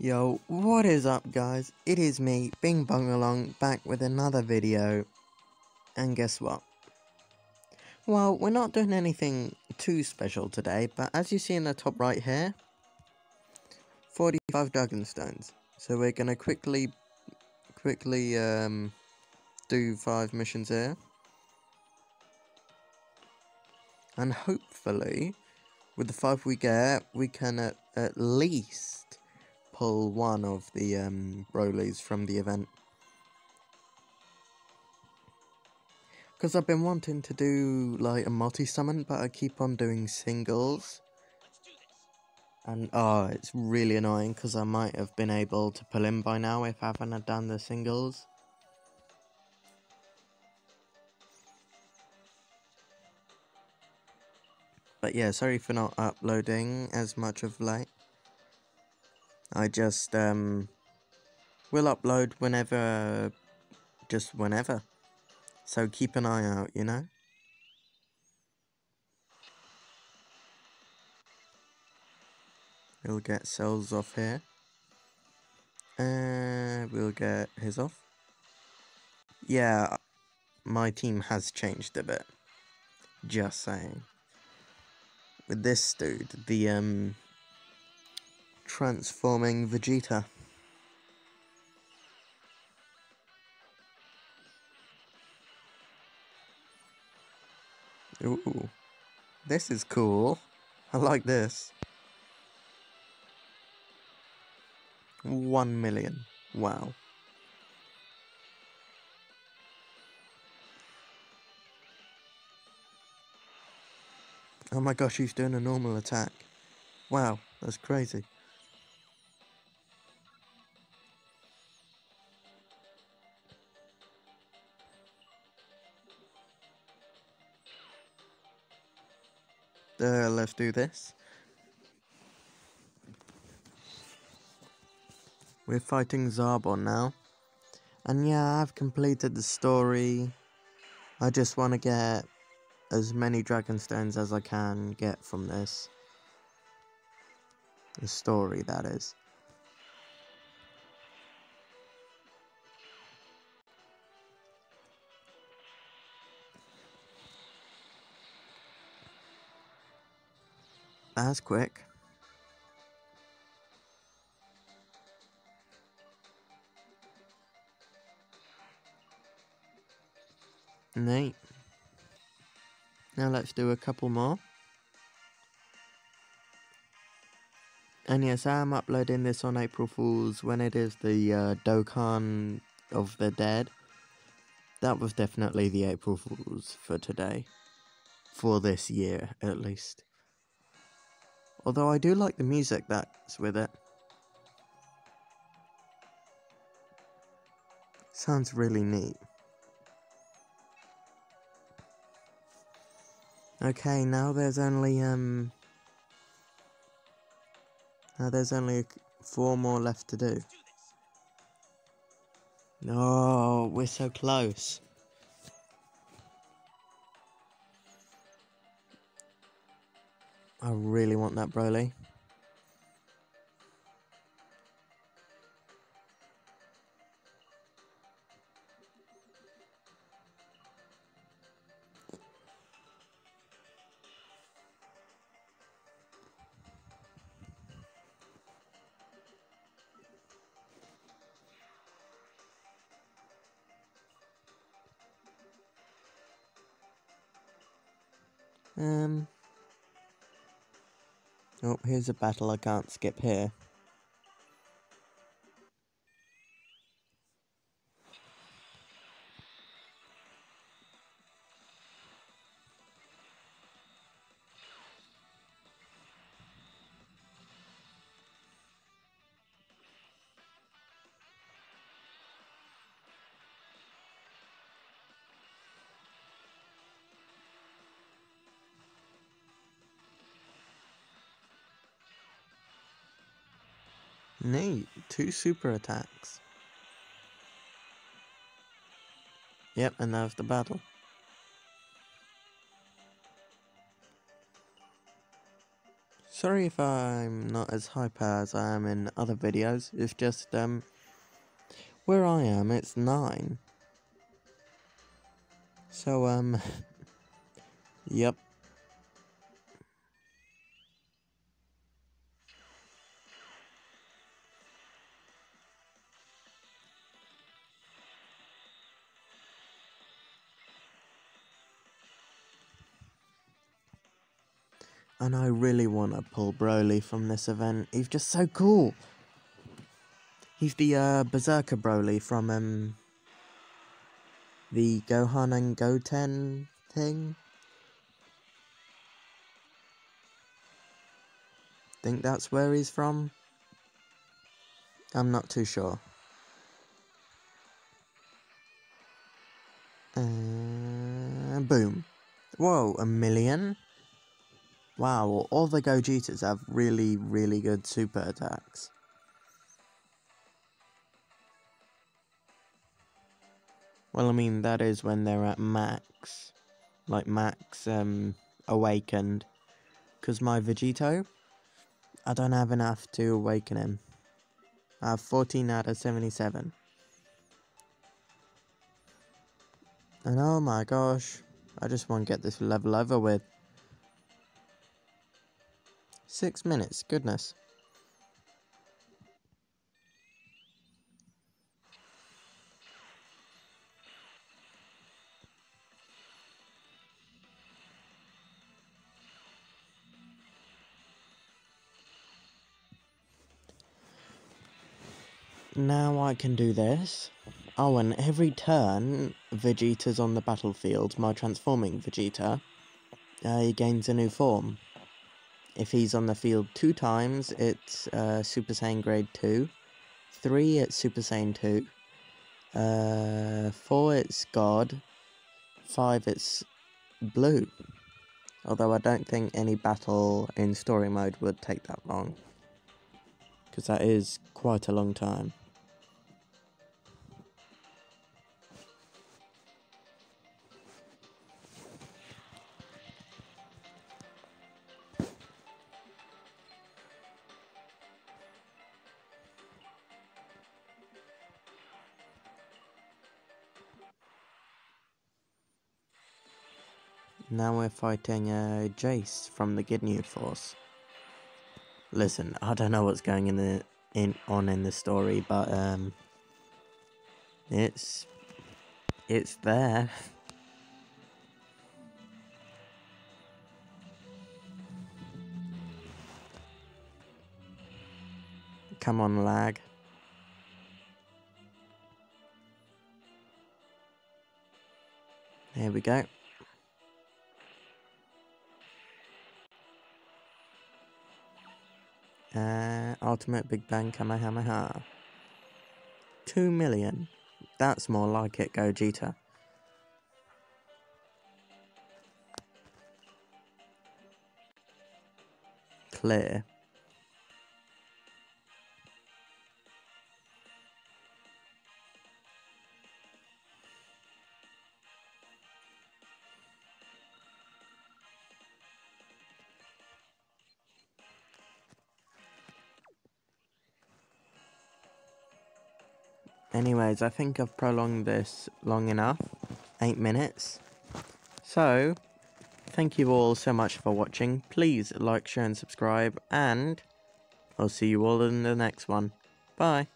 Yo, what is up guys? It is me, Bing Bong Along, back with another video. And guess what? Well, we're not doing anything too special today, but as you see in the top right here, 45 Dragon Stones. So we're gonna quickly, quickly, um, do five missions here. And hopefully, with the five we get, we can at, at least pull one of the um, Broly's from the event. Because I've been wanting to do like a multi-summon, but I keep on doing singles. And oh, it's really annoying because I might have been able to pull in by now if I haven't done the singles. But yeah, sorry for not uploading as much of late. I just um will upload whenever just whenever. So keep an eye out, you know? We'll get cells off here. And we'll get his off. Yeah, my team has changed a bit. Just saying. With this dude, the um transforming Vegeta. Ooh, this is cool. I like this. One million. Wow. Oh my gosh, he's doing a normal attack. Wow, that's crazy. Uh, let's do this. We're fighting Zarbon now. And yeah, I've completed the story. I just want to get as many Dragon Stones as I can get from this. The story, that is. That's quick. Neat. Now let's do a couple more. And yes, I am uploading this on April Fool's when it is the uh, Dokkan of the Dead. That was definitely the April Fool's for today. For this year, at least. Although I do like the music that's with it. Sounds really neat. Okay, now there's only, um... Now there's only four more left to do. No, oh, we're so close. I really want that Broly. Um... Oh, here's a battle I can't skip here. Neat. Two super attacks. Yep, and was the battle. Sorry if I'm not as hyper as I am in other videos. It's just, um, where I am, it's 9. So, um, yep. And I really want to pull Broly from this event. He's just so cool. He's the uh, Berserker Broly from um, the Gohan and Goten thing. Think that's where he's from? I'm not too sure. Uh, boom. Whoa, a million? Wow, all the Gogetas have really, really good super attacks. Well, I mean, that is when they're at max. Like, max, um, awakened. Because my Vegito, I don't have enough to awaken him. I have 14 out of 77. And oh my gosh, I just want to get this level over with. Six minutes, goodness. Now I can do this. Oh, and every turn Vegeta's on the battlefield, my transforming Vegeta, uh, he gains a new form. If he's on the field two times, it's uh, Super Saiyan Grade 2. Three, it's Super Saiyan 2. Uh, four, it's God. Five, it's Blue. Although I don't think any battle in story mode would take that long. Because that is quite a long time. Now we're fighting uh, Jeice from the Ginyu Force. Listen, I don't know what's going in the in on in the story, but um, it's it's there. Come on, lag. There we go. Uh, Ultimate Big Bang Kamehameha. Two million. That's more like it, Gogeta. Clear. Anyways, I think I've prolonged this long enough. Eight minutes. So, thank you all so much for watching. Please like, share and subscribe. And I'll see you all in the next one. Bye.